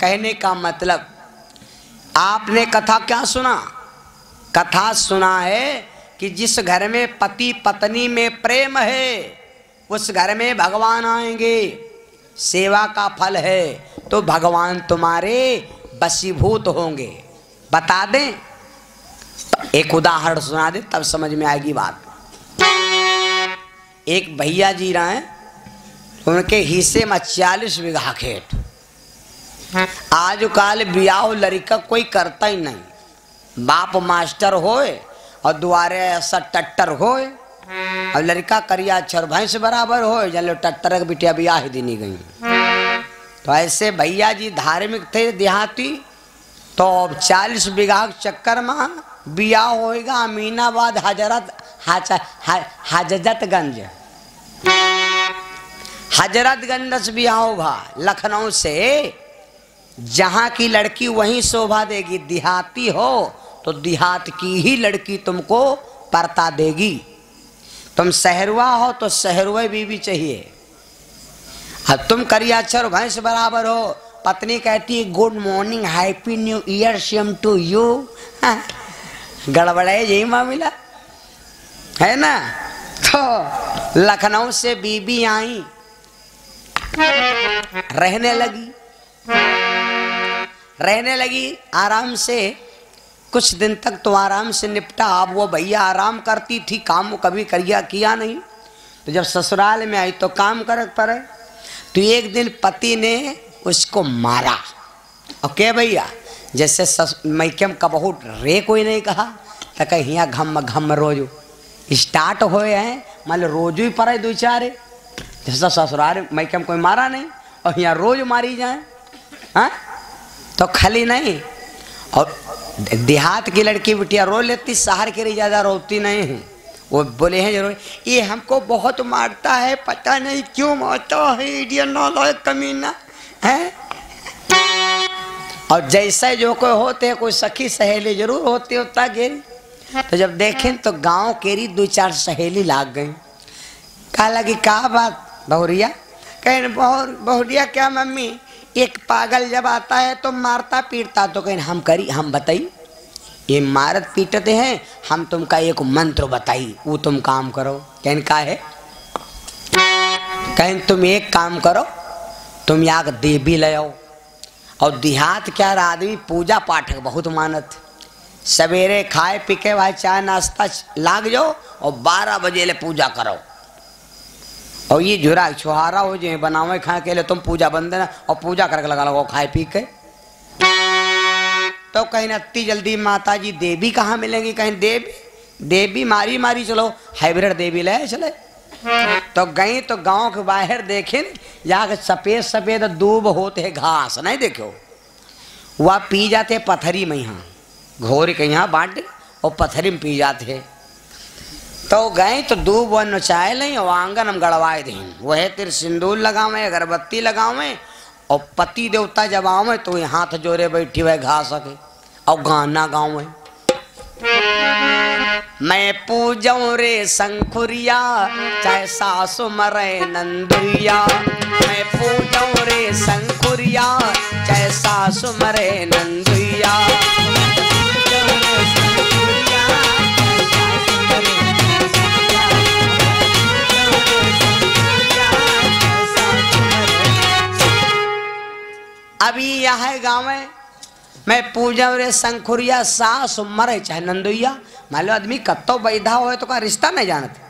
कहने का मतलब आपने कथा क्या सुना? कथा सुना है कि जिस घर में पति पत्नी में प्रेम है, उस घर में भगवान आएँगे, सेवा का फल है तो भगवान तुम्हारे बसीभूत होंगे। बता दें, एक उदाहरण सुना दे, तब समझ में आएगी बात। एक भैया जी रहे हैं, उनके हिस्से में चालीस बीघा खेत। आज काल ब्याह लड़का कोई करता ही नहीं। बाप मास्टर होए और दुआरे ऐसा टट्टर होए। और लड़का करिया अक्षर भैंस बराबर हो जलो टट्टर के बिटिया ब्याह दी नहीं गई। तो ऐसे भैया जी धार्मिक थे देहाती तो अब चालीस बीघा चक्कर में बिया होएगा, अमीनाबाद हज़रत हजरतगंज। हजरतगंज से बिया होगा लखनऊ से जहाँ की लड़की वहीं शोभा देगी, देहाती हो तो देहात की ही लड़की तुमको परता देगी। तुम शहरुआ हो तो शहरुआ बीवी चाहिए। अब तुम करिया अक्षर भैंस बराबर हो, पत्नी कहती है good morning happy new year same to you गड़बड़े यही मामला। है ना? तो लखनऊ से बीबी आई, रहने लगी। रहने लगी, आराम से। कुछ दिन तक तो आराम से निपटा। अब वो भैया आराम करती थी, काम वो कभी करिया किया नहीं। तो जब ससुराल में आई तो काम कर पड़े। तो एक दिन पति ने उसको मारा। ओके भैया? जैसे सस मैकम का बहुत रे कोई नहीं कहा। तो कहीं घम घम रोजो। स्टार्ट हुए हैं मान रोजो ही पड़े दो चारे। जैसा ससुराल मैकम कोई मारा नहीं, और यहाँ रोज मारी जाए। हाँ? तो खाली नहीं। और देहात की लड़की बिटिया रो लेती, शहर के लिए ज़्यादा रोती नहीं है। वो बोले हैं ज़रूर, ये हमको बहुत मारता है, पता नहीं क्यों मारता है, इडियन कमीना, है? और जैसे जो कोई होते हैं, कोई सखी सहेली ज़रूर होती होता गेरी तो जब देखें तो गाँव केरी दो चार सहेली लाग गई। कहा लगी, कहा बात, बहुरिया? कहीं, बहु, बहुरिया, क्या मम्मी? एक पागल जब आता है तो मारता पीटता तो कहीं, हम करी, हम बताई। ये मारत पीटते हैं, हम तुमका एक मंत्र बताई, वो तुम काम करो। कहन का है? कहीं, तुम एक काम करो, तुम यहाँ देवी ले आओ। और देहात क्या आदमी पूजा पाठ बहुत मानत। सवेरे खाए पी के भाई चाय, नाश्ता, लाग जाओ और बारह बजे ले पूजा करो। और ये झुरा छुहारा हो जाए, बनावे खाए के लिए तुम पूजा बंद देना और पूजा करके लगा लगो खाए पी के। तो कहीं ना अति जल्दी माता जी देवी कहाँ मिलेंगी, कहीं देवी? देवी मारी मारी चलो, हाइब्रिड देवी ले चले। तो गई तो गाँव के बाहर देखे यहाँ सफ़ेद सफ़ेद दूब होते घास, नहीं देखो वह पी जाते पथरी में यहाँ, घोर के यहाँ बांट, और पथरी में पी जाते तो गए तो दूब वन नचाए लें और आँगन हम गड़वाए दें वह तिर सिंदूर लगावे, अगरबत्ती लगावे, और पति देवता जब आवे तो हाथ जोड़े बैठी हुए घा सके, और गाना गावे। मैं पूजऊ रे शंखुरिया चाहे सासु मरे नंदुरिया। मैं पूजऊ रे शंखुरिया चाहे सासु मरे नंदुरिया। अभी यह गाँव में। मैं पूजा रे शंखुरिया सास मरे, चाहे नंदुइया। मान लो आदमी कत्तो बैधा हो तो का रिश्ता नहीं जानते।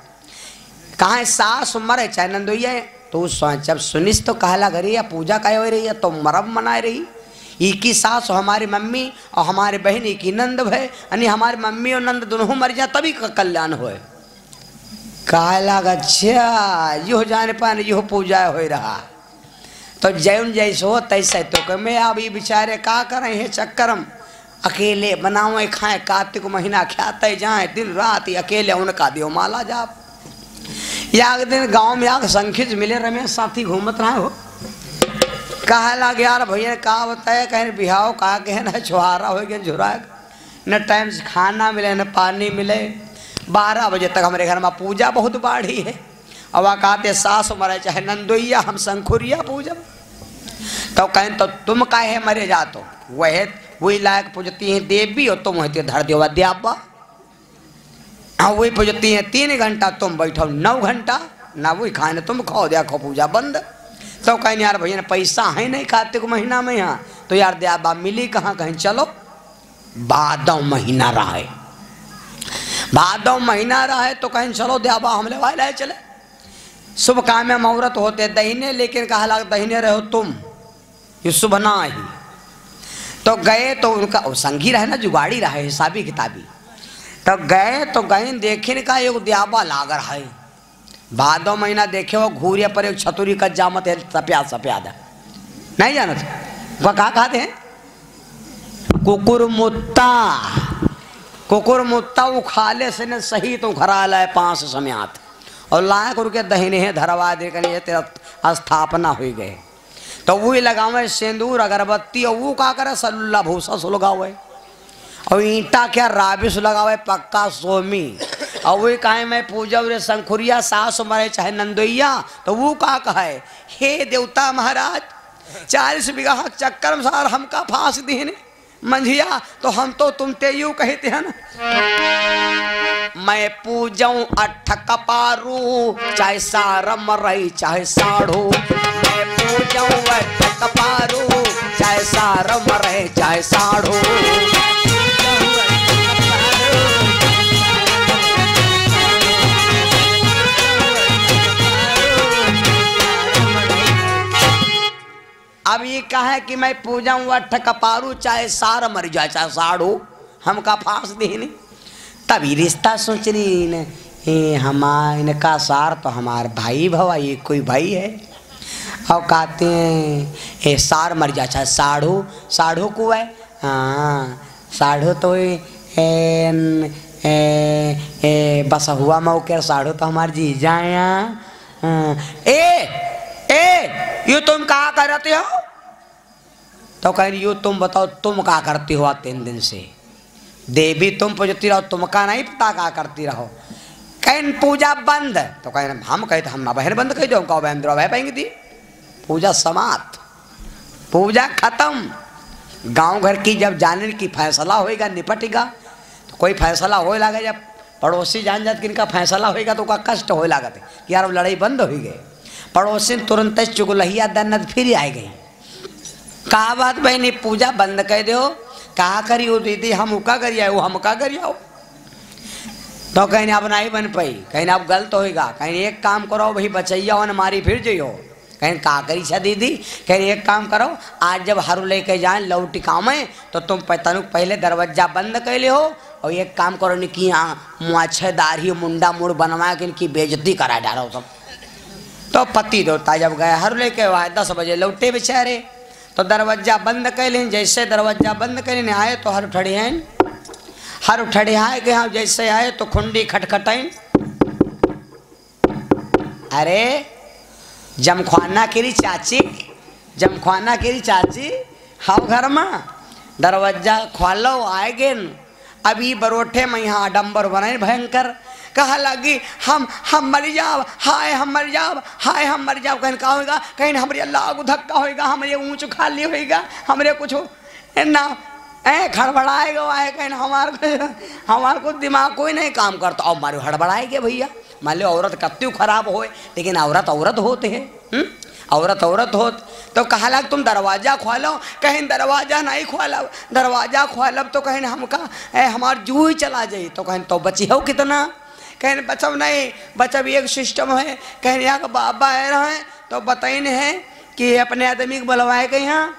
कहाँ है, सास मरे, चाहे नंदुइया तो जब सुनिस तो कहला घरी या पूजा का हो रही है तो मरब मनाए रही। ई की सास हमारी मम्मी और हमारे बहन ई की नंद भय। यानी हमारी मम्मी और नंद दोनों मर जाए, तभी कल्याण होए। कहला अच्छा यो जाने पाने, यो पूजा हो रहा। तो जैन जैसे हो, तैसे तो कि मैं ये बेचारे का करें है चक्करम? अकेले बनावे खाए, कार्तिक महीना खाते जाए दिन रात अकेले उनका दियो माला जाप। या दिन गाँव में आग संखिज मिले, रमेश साथी घूमत रहे हो। कहा लग, यार भैया, का बताए कहीं, बिहाव कहा कहे, न छुहारा हो गया झुरा न टाइम से खाना मिले, न पानी मिले। बारह बजे तक हमारे घर में पूजा बहुत बाढ़ी है। अब कहते, सास मरे चाहे नंदोइया हम शंखुरिया पूजब। तो कहें तो तुम काहे मरे जा तो वह वही लायक पूजती हैं देवी और तुम होती धर देवा द्याबा हाँ वही पूजती हैं तीन घंटा, तुम बैठो नौ घंटा। ना वही खाने तुम खाओ, देखो पूजा बंद। तो कहें यार भैया, पैसा है नहीं कार्तिक महीना में यहाँ। तो यार द्याबा, मिली कहाँ? कहीं चलो भादव महीना रहे। भादव महीना रहे तो कहीं चलो द्याबा हमले वाले चले। शुभ काम मुहूर्त होते दहीने लेकिन कहा लग दहीने रहो तुम। ये शुभ ना ही। तो गए तो उनका संगी रहे ना, जुगाड़ी रहे हिसाबी किताबी। तो गए तो गए, देखे का एक द्याबा लाग रहा है। भादो महीना देखे, वो घूरिया पर एक छतुरी का जामत है, सप्याद सप्याद नहीं जानते? वह कहा खाते हैं? कुकुर मुत्ता कुकुर मुत्ता उखाले से ने सही तो खरा लाए, पाँच समय समयात और लायक उनके दहीने है धरवा दे कर तेरा स्थापना हुई गए तो वही लगावे सिंदूर, अगरबत्ती, और वो का करे? सल्ला भूसा सुलगावे और ईंटा क्या राबिस लगावे? पक्का सोमी। और वही कहे मैं पूजब रे शंखुरिया सास मरे चाहे नंदोइया तो वो का कहे? हे देवता महाराज, चालीस बीघा चक्कर सार हमका फांस दीने मंझिया तो हम तो तुम ते यू कहते हैं ना। मैं पूजऊ अठ कपारू, चाहे सारम रही, चाहे साढ़ू मैं पूजऊ अठ कपारू, चाहे सारम रहे, चाहे साढ़ू अब ये कहा कि मैं पूजा अठ कपारू, चाहे सार मर जाए चाहे साढ़ू हमका फांस दी नहीं। तभी रिश्ता सोच रही न हमार इनका सार तो हमार भाई भवा ये कोई भाई है? और कहते हैं ये सार मर जा चाहे साढ़ू साढ़ू को है? हाँ साढ़ू तो ए, ए, ए, बस हुआ मऊ के साढ़ू तो हमार जी जाया हाँ, ए ए ये तुम कहा करते हो? तो कह यो तुम बताओ तुम कहा करती हो तीन दिन से? देवी तुम पूजती रहो तुमका नहीं, पता क्या करती रहो। कहीं पूजा बंद। तो कहें हम कहते हम ना बहन बंद कह दो कहो बहन बह पाएँगे दी पूजा समाप्त। पूजा खत्म। गाँव घर की जब जाने की फैसला होएगा, निपटेगा तो कोई फैसला हो लगा जब पड़ोसी जान जात किनका फैसला होएगा तो का कष्ट हो लागत कि यार लड़ाई बंद हो गई। पड़ोसी तुरंत चुगलहिया दन्नत फिर आ गई। कहा बात बहनी, पूजा बंद कर दो कहा करी करियो दीदी? हम उका करिए वो हम का करियो तो कहीं अब नहीं बन पाई, कहीं अब गलत होएगा, कहीं एक काम करो भाई बचैया हो मारी फिर जइयो। कहीं का करी छा दीदी? कहीं एक काम करो आज जब हरू लेके जाए लौटी काम है तो तुम तनु पहले दरवाज़ा बंद कर ले हो और एक काम करो निकी यहाँ मुआछेदारी मुंडा मुड़ बनवा के इनकी बेजती करा डालो सब तो पति देवता जब गए, हरू लेके आए, दस बजे लौटे बेचारे। तो दरवाज़ा बंद कर लें जैसे दरवाज़ा बंद कर लें आए तो हर हैं। हर उठड़ी आए के हम जैसे आए तो खुंडी खटखटाइन अरे, जमख्वाना केरी चाची, जमख्वाना केरी चाची हम घर में। दरवाज़ा खोलो आए गे अभी बरोठे में यहाँ डम्बर बनाए, भयंकर। कहा लगी, हम हम मर जाओ, हाय, हम मर जाओ, हाय, हम मर जाओ। कहीं का होगा कहीं हमारे लाग धक्का होएगा, हमारे ऊँच खाली होएगा, हमारे कुछ ना, ए खड़बड़ाएगा आए कहीं हमार हमार को दिमाग कोई नहीं काम करता। और मारे हड़बड़ाएगे भैया। मान लो औरत कत्ती खराब होए, लेकिन औरत औरत होते हैं औरत औरत हो तो कहा लग, तुम दरवाज़ा खोलो कहीं दरवाज़ा नहीं खोलब दरवाज़ा खोलब तो कहीं हमका, ए, हमार जू ही चला जाई तो कहीं तो बची हो कितना? कहीं बचब नहीं बचब एक सिस्टम है। कहीं यहाँ का बाबा है रहे तो बताइन है कि अपने आदमी को बुलवाए यहाँ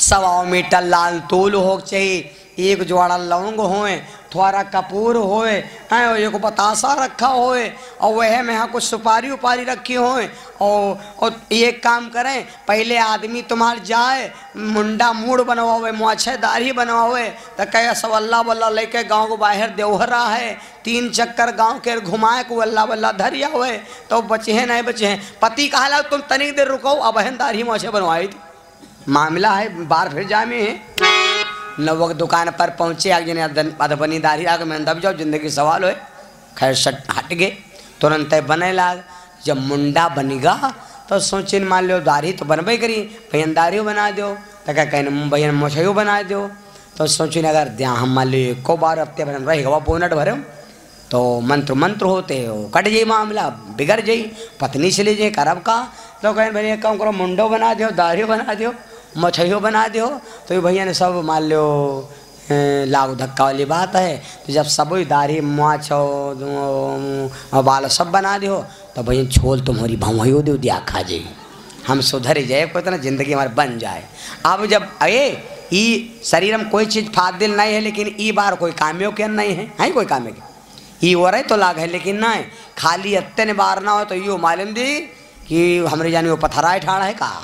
सवा मीटर लाल तूल हो चाहिए, एक जोड़ा लौंग होए थोड़ा कपूर होए, हैं एक बतासा रखा होए, और वह में यहाँ कुछ सुपारी उपारी रखी होए, और और एक काम करें, पहले आदमी तुम्हार जाए, मुंडा मूड बनवावे मुआछेदारी बनवावे तो कहे, सब अल्लाह वल्ला लेके गाँव को बाहर देवहरा है, तीन चक्कर गाँव के घुमाए, को अल्लाह वल्ला धरिया हुए तो बचे हैं, नहीं बचे हैं। पति कहा तुम तनिक देर रुको, अब दाढ़ी मुआछे बनवाई थी। मामला है बार फिर जा में नवक दुकान पर पहुँचे, आग जने अधबनी दाढ़ी आग में दब जाओ, ज़िंदगी सवाल हो खैर सट हट गए। तुरंत बने लाग। जब मुंडा बनेगा तो सोचिन, मान लो दाढ़ी तो बनबे करी। भैया दाढ़ी बना दो तो क्या कहने भैया मोछयो बना दो तो सोचिन, अगर द्या हम मान लो एको बार हफ़्ते भर रही गवा पोनट भर तो मंत्र मंत्र होते हो कट जाई मामला, बिगड़ जाई। पत्नी से ले जाए करब का? तो कहें भैया काम करो, मुंडो बना दो दाढ़ी बना दो मछियो बना दो तो ये भैया ने सब मान लो लाग धक्का वाली बात है। तो जब सब दाढ़ी माछ बाल सब बना दो तो भैया छोल तुम्हारी भवो दे दिया, खा जाए हम सुधर जाए, कोई तो ना ज़िंदगी हमारी बन जाए। अब जब, अरे, ई शरीर में कोई चीज़ फादिल नहीं है, लेकिन ई बार कोई काम्यो के नहीं है। है कोई काम्य के? ई हो रहे तो लाग है, लेकिन नहीं खाली अत्यन बार ना हो तो यो मालूम दी कि हमारे जाने वो पथरा ठाड़ा है कहा?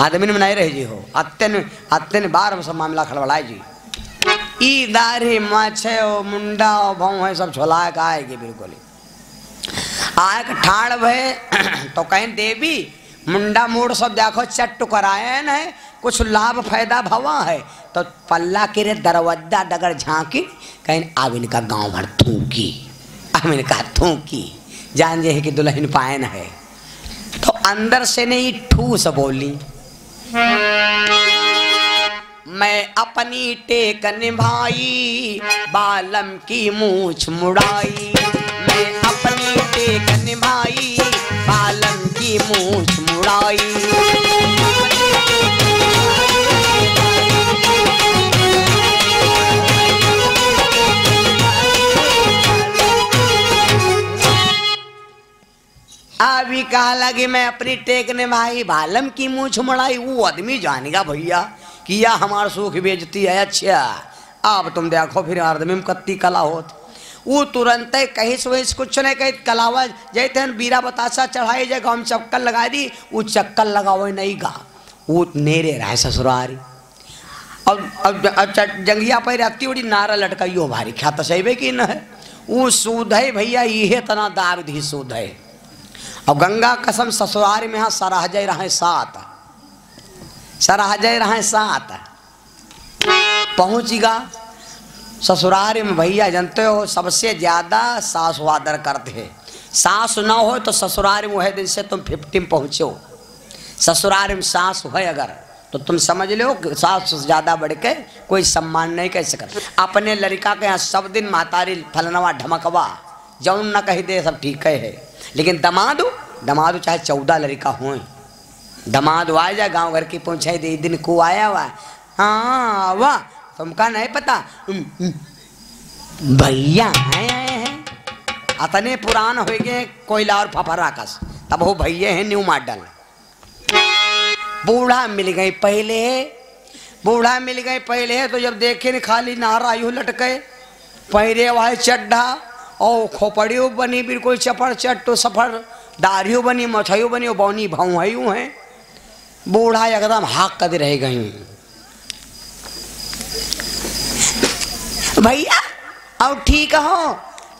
आदमी में नहीं रह जी हो। अत्यन अत्यन बार सब मामला खड़बड़ाए जी। ई दाढ़ी माछे ओ मुंडा ओ भाव है सब छोलाए का आएगी बिल्कुल आए ठाड़ भय तो कहें, देवी, मुंडा मूड सब देखो, चट्ट कराए है, कुछ लाभ फ़ायदा भवा है। तो पल्ला के रे दरवाज़ा डगर झांकी, कहीं अब इनका गाँव भर थूकी अब इनका थूकी, जान जे है कि दुल्हन पायन है। तो अंदर से नहीं, ठूस बोली। मैं अपनी टेक निभाई, बालम की मूछ मुड़ाई। मैं अपनी टेक निभाई, बालम की मूछ मुड़ाई। कहा मैं अपनी टेक ने भाई बालम की मूछ मुड़ाई वो आदमी जानेगा भैया कि यह हमार सुख बेचती है। अच्छा अब तुम देखो फिर आदमी में कत्ती कला होत। वो तुरंत कहीं से कुछ नहीं कही कलावा जैते बीरा बतासा चढ़ाई जगह हम चक्कर लगा दी, वो चक्कर लगाओ नहीं गा। वो नेरे रहे ससुरारी। अब अब अब जंगिया पर रहती बड़ी नारा लटकाइयो भारी। ख्या तो सही कि न है? वो सूद है भैया ये तना दाब धी सूद है। और गंगा कसम ससुराल में यहाँ सराहजय रहे सात। सराहजय रहे सात। पहुँचेगा। ससुराल में, भैया, जानते हो, सबसे ज़्यादा सास वादर करते हैं। सास ना हो तो ससुराल में वह दिन से तुम फिफ्टी में पहुँचो। ससुराल में सास है अगर तो तुम समझ लो सास ज़्यादा बढ़ के कोई सम्मान नहीं कह सकता। अपने लड़का के यहाँ सब दिन मातारी फलनवा ढमकवा। जौन न कही दे, सब ठीक है। लेकिन दमादो दमादो चाहे चौदह लड़का हो दमाद आ जाए गाँव घर के पहुंचाई दे दिन को आया हुआ हाँ। वाह, तुमका नहीं पता। भैया आए हैं। अतने पुरान हो गए कोयला और फफरा कस तब वो भैया हैं न्यू मॉडल। बूढ़ा मिल गए पहले। बूढ़ा मिल गए पहले तो जब देखे न खाली नारा यूँ लटके, पैरे वाले चड्ढा और खोपड़ियों बनी बिल्कुल चपड़, चट्टो सफ़र दारियों बनी मछियों बनी बौनी भौहयू हैं। बूढ़ा एकदम हाक कद रह गई। भैया, अब ठीक हो?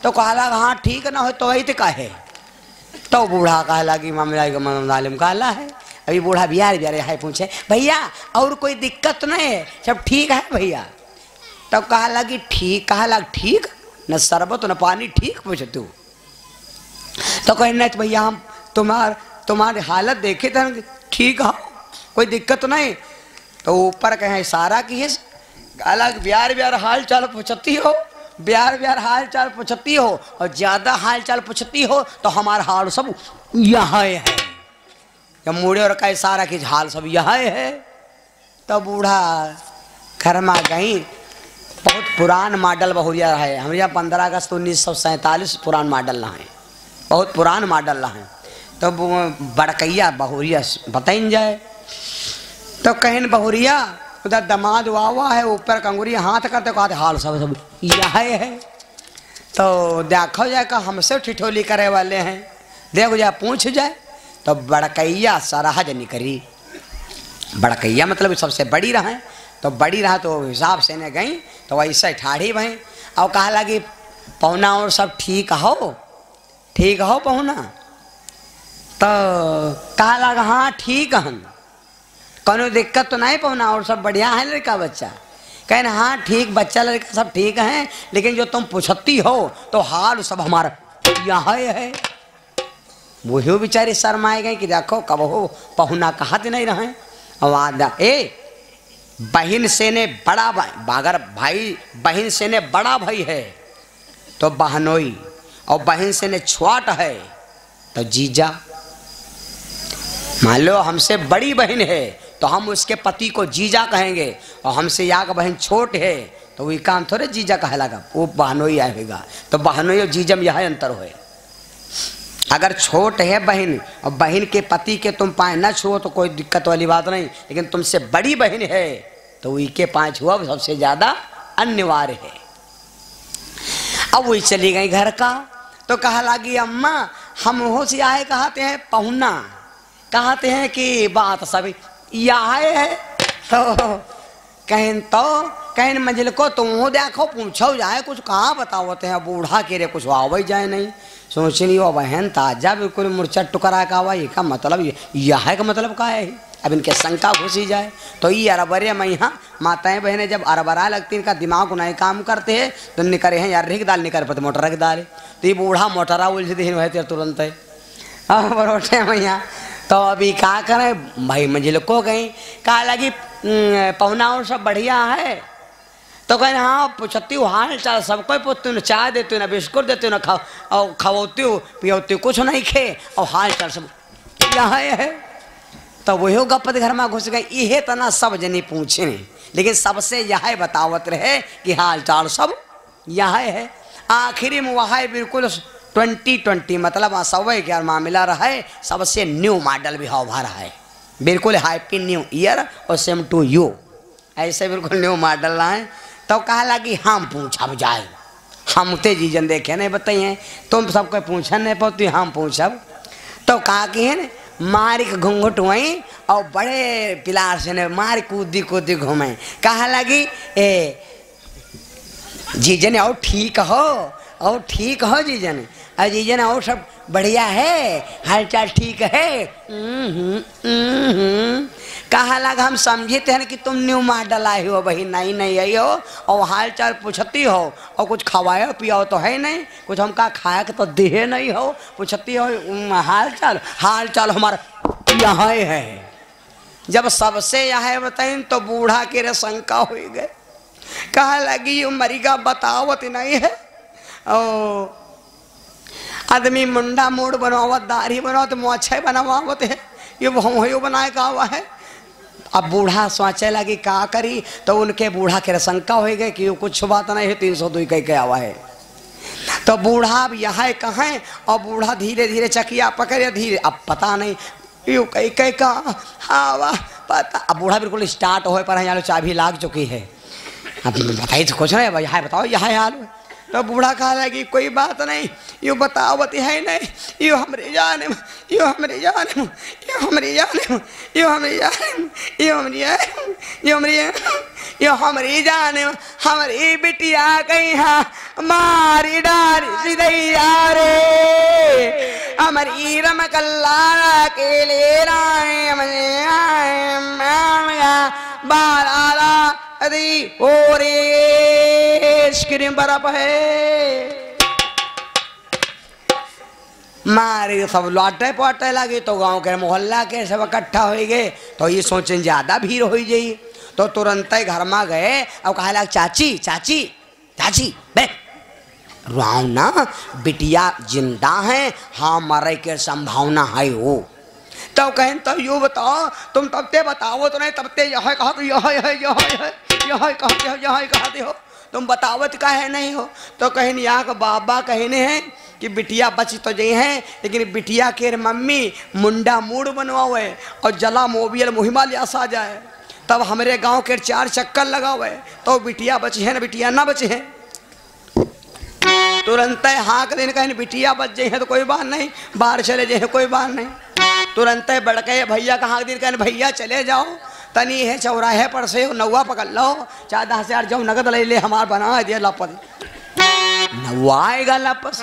तो कहला हाँ ठीक ना हो तो वही तो कहे। तो बूढ़ा कहला कि मालूम कहला है। अभी बूढ़ा बिहार बिहार है पूछे, भैया, और कोई दिक्कत नहीं है? सब ठीक है, भैया? तो कहला कि, ठीक, कहला ठीक न शरबत न पानी, ठीक पूछ तू। तो कहे, नहीं तो भैया, हम तुम्हार, तुम्हारी हालत देखे थे ठीक हो, कोई दिक्कत नहीं। तो ऊपर कहें की है, अलग ब्यार ब्यार हाल चाल पूछती हो, ब्यार ब्यार हाल चाल पूछती हो, और ज़्यादा हाल चाल पूछती हो तो हमारा हाल सब यहाँ है। जब मुड़े और का इशारा की हाल सब यहाँ है। तो बूढ़ा घर में गई बहुत पुरान मॉडल बहुरिया है। हमारे यहाँ पंद्रह अगस्त उन्नीस सौ सैंतालीस पुरान मॉडल रहा है। बहुत पुरान मॉडल रहा है। तो बड़कैया बहुरिया बताइन जाए। तो कहीं बहुरिया, उधर दमाद वावा है, ऊपर कंगुरी हाथ करते कहते हाल सब सब यह है। तो देखो जाए का हमसे ठिठोली करे वाले हैं। देखो जाए, पूछ जाए तो बड़कैया सराहज निकरी। बड़कैया मतलब सबसे बड़ी रहा। तो बड़ी रहा तो हिसाब से ने गई तो वैसे ठाढ़ी भई। और कहा लगी पौना और सब ठीक हो? ठीक हो पहुना? तो कहा लगा हाँ ठीक हन। कोनो दिक्कत तो नहीं पहुना, और सब बढ़िया है लड़का बच्चा? कहना हाँ ठीक बच्चा लड़का सब ठीक है, लेकिन जो तुम पूछती हो तो हाल सब हमारा यहाँ है वही बेचारे शर्माए गए कि देखो कब हो पहुना कहा नहीं रहे? आवाज़ ए बहन से ने बड़ा भाई अगर भाई, बहन से ने बड़ा भाई है। तो बहनोई, और बहन से ने छुआट है। तो जीजा, मान लो हमसे बड़ी बहन है तो हम उसके पति को जीजा कहेंगे, और हमसे याग बहन छोट है तो वही काम थोड़े जीजा कहे लगा वो बहनोई आएगा। तो बहनोई और जीजम यह अंतर हो अगर छोट है बहन, और बहन के पति के तुम पाए न छुओ तो कोई दिक्कत वाली बात नहीं, लेकिन तुमसे बड़ी बहन है तो वही के पाँच हुआ सबसे ज़्यादा अनिवार्य है। अब वही चली गई घर का तो कहा लगी, अम्मा, हम हो से आए, कहते हैं पहुना, कहते हैं कि बात सभी यह है। तो कहन तो कहें मंजिल को तुम देखो, पूछो जाए, कुछ कहाँ बताओते हैं बूढ़ा के रे कुछ आवे जाए नहीं। सोच ली वो बहन, ताज़ा बिल्कुल मुरचट टुकरा का हुआ का मतलब यह का मतलब का है? अब इनके शंका घुसी जाए तो ये अरबरे में यहाँ माताएँ, बहनें जब अरबरा लगती इनका दिमाग नहीं काम करते हैं तो निकरे हैं, यार रिक दाल निकर पते मोटर रख डाले तो ये बूढ़ा मोटरा उलझ दिन वह तुरंत है। हाँ बरोटे तो अभी क्या करें? भाई मंजिल को गई, कहा लगी पहुना और सब बढ़िया है? तो कहें हाँ पूछती हूँ हाल चाल सबको पूछती हूँ चाय देती हूँ, ना, बिस्कुट देती हूँ, ना खा और हूँ, पियोती हूँ, कुछ नहीं खे, और हाल चाल सब यहाँ है? तो वही गपत घर में घुस गए ये तना सब जनी पूछे लेकिन सबसे यह बतावत रहे, कि हाल चाल सब यह है आखिरी में वह बिल्कुल ट्वेंटी ट्वेंटी मतलब सवे के मामला रहे सबसे न्यू मॉडल भी हवा रहा है। बिल्कुल हैप्पी न्यू ईयर और सेम टू यू ऐसे बिल्कुल न्यू मॉडल रहा है। तो कहा लगी, हम पूछब जाए। हम ते जीजन देखे नहीं, बताइए। तुम सबको पूछन नहीं पाती, हम पूछब तो कहा कि है मार के घूंघट हुई, और बड़े पिलार से ने मार कूदी कूदी घूमे। कहा लगी, ए जीजन और ठीक हो, और ठीक हो जीजन और जीजन और सब बढ़िया है हाल चाल ठीक है? कहा लगा हम समझते हैं कि तुम न्यू मॉडल आई हो भाई नहीं नहीं आई हो, और हाल चाल पूछती हो, और कुछ खवाओ पियाओ तो है नहीं, कुछ हमका खाया के तो देहे नहीं हो, पूछती हो हाल चाल हाल चाल हमारा यहाँ है। जब सबसे यहाँ बताइन तो बूढ़ा के रे शंका हो गए कहा लगी मरीगा बतावत नहीं है? ओ, आदमी मुंडा मोड़ बनावत, दाढ़ी बनावत मोछे बनावत है। ये वो बनाए का हुआ है। अब बूढ़ा सोचे लगी, का करी? तो उनके बूढ़ा के शंका हो गए कि कुछ बात नहीं है, तीन सौ दो कह के आवा है। तो बूढ़ा अब यहाँ कहाँ और बूढ़ा धीरे धीरे चकिया पकड़े धीरे, अब पता नहीं, यू कई कई का? हवा पता अब बूढ़ा बिल्कुल स्टार्ट हो पर यहाँ चाबी लाग चुकी है। अब बताइए तो कुछ नहीं यहाँ बताओ, यहाँ हाल तो बूढ़ा कहा लगी कोई बात नहीं, यू बतावती है नहीं, यू हमारी जान यू हमारी जान यू हमारी जान यू हमारी जान यू हमारी यू हमारी यो हमारी जान हमारी बिटिया कहीं हाँ मारी डारी सिदैया रे हमारी रम कल्ला के ले राय बारा अरे ओ रे स्क्रीन बर्फ़ है। मारे सब लौटे पौटे लगे तो गाँव के मोहल्ला के सब इकट्ठा हो गए तो ये सोचे ज़्यादा भीड़ हो जाई तो तुरंत ही घर में गए और कहा लग चाची चाची चाची बे राव ना बिटिया ज़िंदा है हाँ मरे के संभावना है वो तो कहें तो यू बताओ तुम तब ते बताओ तो नहीं तब ते यह कहा तो यह है यह है यह कहते हो यह कहते हो तुम बतावत का है नहीं हो? तो कहीं यहाँ का बाबा कहने हैं कि बिटिया बच तो जई हैं, लेकिन बिटिया के मम्मी मुंडा मूड बनवावे और जला मोबियल मुहिमा लिया सा जाए। तब हमारे गाँव के चार चक्कर लगा लगावे तो बिटिया बची है ना बिटिया ना बचे हैं? तुरंत हाँक दिन कहीं बिटिया बच जाए हैं तो कोई बात नहीं, बाहर चले जाए कोई बात नहीं। तुरंत बढ़ के भैया का हाँक दिन कहें भैया चले जाओ। तनी है चौराहे पर से नौवा पकड़ लो। चार दस हज़ार जो नगद ले ले, हमार बना दिया लपत नवाएगा लपस।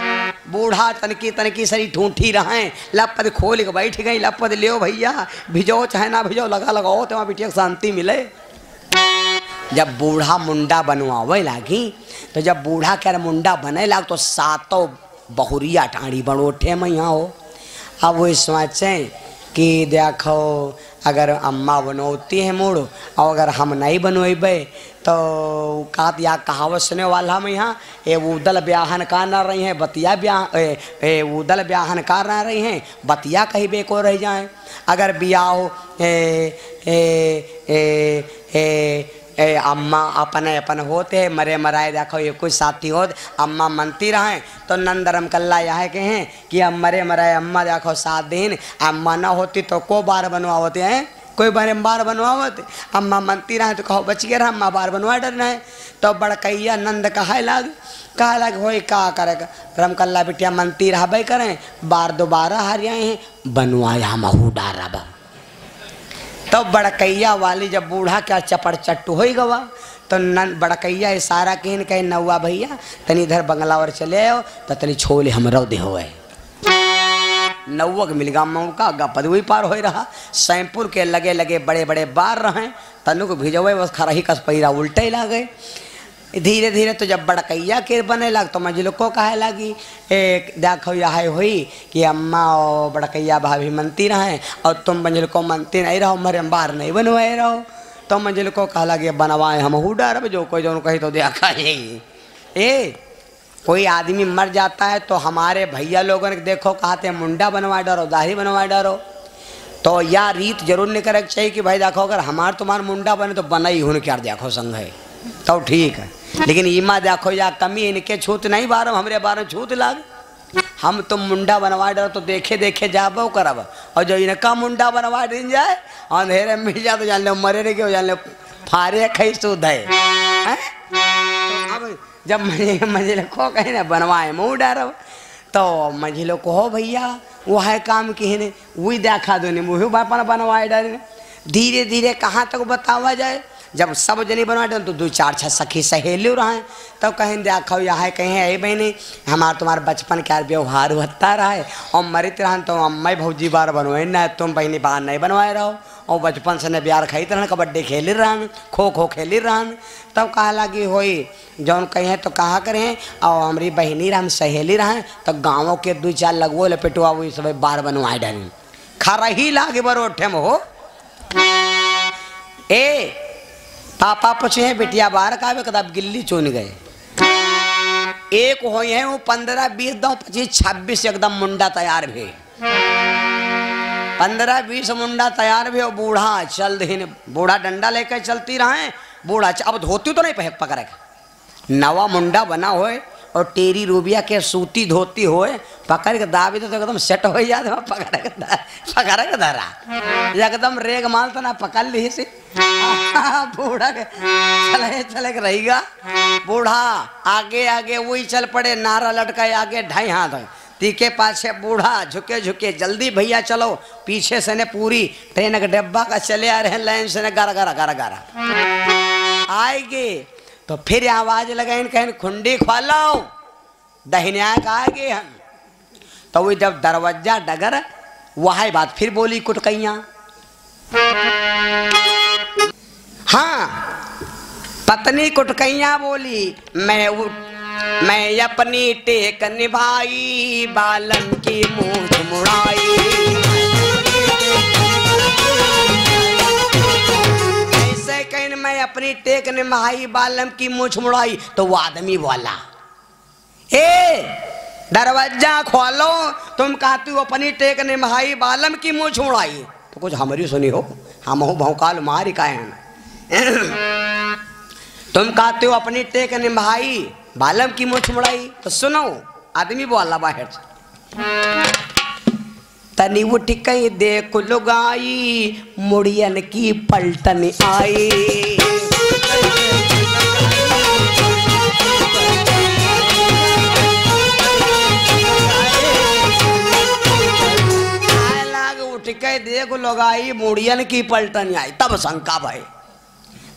बूढ़ा तनकी तनकी सरी ठूठी रहे। लपत खोल के बैठ गई लपत लियो भैया। भिजो, चाहे ना भिजो, लगा लगाओ तो वहाँ बिटिया शांति मिले। जब बूढ़ा मुंडा बनवावे लागी तो जब बूढ़ा कर मुंडा बने लाग तो सातों बहुरिया टाड़ी बड़ोठे में यहाँ हो। अब वो सोचें कि देखो अगर अम्मा बनौती है मूड और अगर हम नहीं बनोबे तो का या कहावत सुने वाला हम यहाँ ए उदल ब्याहन का ना रही हैं बतिया ब्याह ए, उदल ब्याहन का ना रही हैं बतिया कहीं बेको रह जाए। अगर ब्याह ए, ए, ए, ए, ए, अम्मा अपने, अपन होते मरे मराए देखो, ये कुछ साथी हो अम्मा मनती रहे। तो नंदरम कल्ला यह के हैं कि अब मरे मराए, अम्मा देखो, सात दिन, अम्मा ना होती तो को बार बनवा होते हैं? कोई बार बार बनवावत? अम्मा मनती रहे तो कहो, बच रहा अम्मा बार बनवा डर रहे तो बड़कैया नंद कहा लाग कहा लाग हो का करे रमकल्ला बिटिया मनती रहा करें, बार दोबारा हार आए हैं बनवाया महू डारा बा तो बड़कैया वाली जब बूढ़ा क्या चपड़ चट्टू हो गवा? तो नन बड़कैया इशारा कहन कहे नौआ भैया, तनी इधर बंगला और चले आओ तो तनी छोले हमरो दे हो मिल मिलगा मौका गा पदवी पार हो रहा। सैमपुर के लगे लगे बड़े बड़े बार रहें, तनुक को भिजवे बस खरही कस पैरा उल्टे ला गए धीरे धीरे तो जब बड़कैया के बने लग तो मंजिल को कहे लगी। एक देखो यह हुई कि अम्मा और बड़कैया भाभी मनती रहे और तुम मंजिल को मनती नहीं रहो, मरे बार नहीं बनवाए रहो। तो मंजिल को कहा लगे बनवाए हम, हु डर जो कोई जो कही तो देखा यही ए, कोई आदमी मर जाता है तो हमारे भैया लोगों ने देखो, कहते हैं, मुंडा बनवा डरो, दाढ़ी बनवा डरो। तो या रीत ज़रूर नहीं करे चाहिए कि, भाई देखो, अगर हमार तुम्हारा मुंडा बने तो बना ही हूँ, क्या देखो संग है? तो ठीक है। लेकिन ईमा देखो या कमी इनके छूत नहीं बार, हमरे बार छूत लाग। हम तुम मुंडा बनवा डर तो देखे देखे जाबो करब। और जो इनका मुंडा बनवा दिन जाए, अंधेरे मिल जाए तो जान लो मरे नहीं क्यों जान लो फारे खई सुध है? तो अब जब मंजिल को कहे ना, बनवाए मुँह डारब तो मंजिलो को हो भैया वो है काम की ने, वही देखा दो मुँह बापन बनवाए डारे धीरे धीरे कहाँ तक बतावा जाए जब सब जनी बनवा तो दो चार छः सखी सहेली रहे। तब तो कहीं, देखो यहाँ कहीं है बहनी हमारा, तुम्हारा बचपन क्या व्यवहार होता रहा। है और मरित रहन तो अम्मा भौजी बार बनवाए। ना, तुम बहनी बार नहीं बनवाए रहो। और बचपन से न बिहार खाई रहन कबड्डी खेली रहन खो खो खेली रहन। तब कहा लगी, होई, जौन कहें तो कहा करें। और हमारी बहनी रहा सहेली रहें तो गाँवों के दो चार लगवो लपेटवा वो सब बार बनवाए डरी खरा ही लागे बरोठे में, हो। ए पापा पूछे बिटिया बाहर का गिल्ली चुन गए। एक हो है पंद्रह, बीस दो, पच्चीस, छब्बीस, एकदम मुंडा तैयार भी। पंद्रह, बीस मुंडा तैयार भी हो बूढ़ा चल दिन बूढ़ा डंडा लेकर चलती रहे बूढ़ा अब धोती तो नहीं पकड़े नवा मुंडा बना होए, और टेरी रूबिया के सूती धोती होए पकड़ के दाबी तो एकदम सेट हो जाते पकड़ के पकड़ के धरा। एकदम रेग माल तो ना पकड़ ली से। बूढ़ा के चले चले के रहेगा। बूढ़ा, आगे आगे वही चल पड़े, नारा लटका आगे ढाई हाथ तीखे पाछे बूढ़ा, झुके झुके, जल्दी भैया चलो। पीछे से ने पूरी ट्रेन का डब्बा का चले आ रहे लाइन से ने गारा गारा गारा गारा। आएगे तो फिर आवाज़ लगाए कहें खुंडी खोलो। दहिनिया आगे हम। तो वो जब दरवाज़ा डगर वह बात फिर बोली कुटकैया। हाँ पत्नी कुटकैया बोली, मैं मैं अपनी टेक निभाई, बालन की मुँह मुड़ाई कहीं मैं अपनी टेक ने महाई बालम की मुछ मुड़ाई तो वो आदमी बोला, ए दरवाज़ा खोलो, तुम कहती हो अपनी टेक ने महाई बालम की मुछ मुड़ाई तो कुछ हमारी सुनी हो, हम हो भौकाल मारी का तुम कहते हो अपनी टेक निभाई बालम की मुछ मुड़ाई तो सुनो, आदमी बोला बाहर तनी उठ कई देख लुगाई, मुड़ियन की पलटन आई। उठ के देख लगाई, मुड़ियन की पलटन आई तब शंका भाई,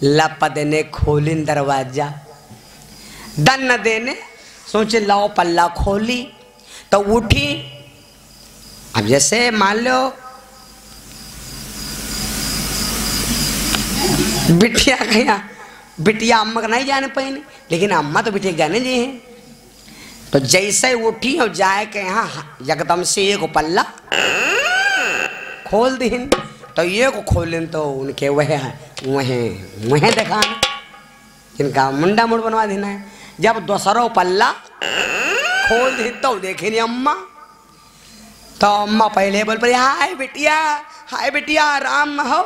लपद ने खोलिन दरवाज़ा। दन देने, सोचे लाओ पल्ला खोली तो उठी। अब जैसे मान लो, बिटिया कहीं बिटिया अम्मा का नहीं जाने पाई लेकिन अम्मा तो बिटिया जाने जी हैं। तो जैसे उठी और जाए के यहाँ एकदम से एक पल्ला खोल दिन। तो ये को तो उनके वह वह वह देखा जिनका मुंडा मुड़ बनवा देना है। जब दोसरो पल्ला खोल दी तो देखे नहीं अम्मा। तो अम्मा पहले बोल पड़ी, हाय बेटिया हाय बेटिया आराम हो।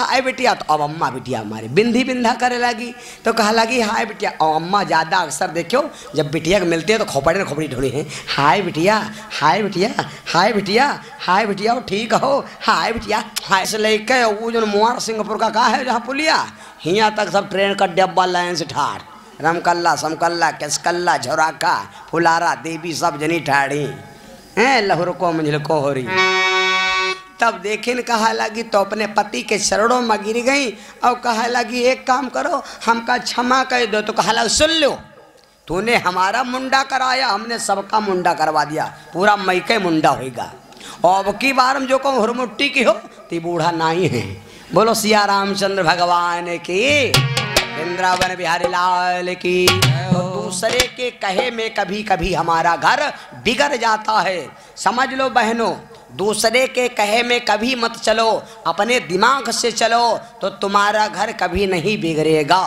हाय बिटिया तो अब अम्मा बिटिया हमारी बिंदी बिंधा करे लगी। तो कहा लगी, हाय बिटिया और अम्मा ज़्यादा अक्सर देखो जब बिटिया के मिलती है तो खोपड़ी खोपड़ी ढोड़ी है। हाय बिटिया हाय बिटिया हाय बिटिया हाय बिटिया ठीक हो। हाय बिटिया, हाय से लेके वो जो मुआर सिंगापुर का कहा है, जहाँ पुलिया? यहाँ तक सब ट्रेन का डब्बा लाइन से ठाड़ रमकल्ला, समकल्ला, केसकल्ला, झोराका, फुलारा, देवी सब जनी ठाड़ी। हैं, लहुर को मंझिल को हो रही। तब देखिन कहा लगी तो अपने पति के चरणों में गिर गई, और कहा लगी, एक काम करो, हमका क्षमा कर दो। तो कहा लगा, सुन लो, तूने हमारा मुंडा कराया, हमने सबका मुंडा करवा दिया, पूरा मैके मुंडा होगा और अब की बार हम जो कहूँ, हुरमुट्टी की हो तो बूढ़ा नहीं है। बोलो, सिया रामचंद्र भगवान की, वृंदावन बिहारी लाल की। तो दूसरे के कहे में कभी कभी हमारा घर बिगड़ जाता है। समझ लो बहनों, दूसरे के कहे में कभी मत चलो, अपने दिमाग से चलो तो तुम्हारा घर कभी नहीं बिगड़ेगा।